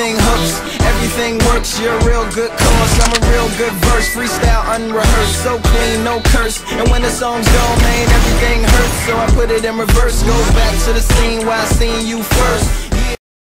everything hooks, everything works. You're a real good cause, I'm a real good verse. Freestyle unrehearsed, so clean, no curse. And when the song's gone, man, everything hurts. So I put it in reverse, go back to the scene where I seen you first.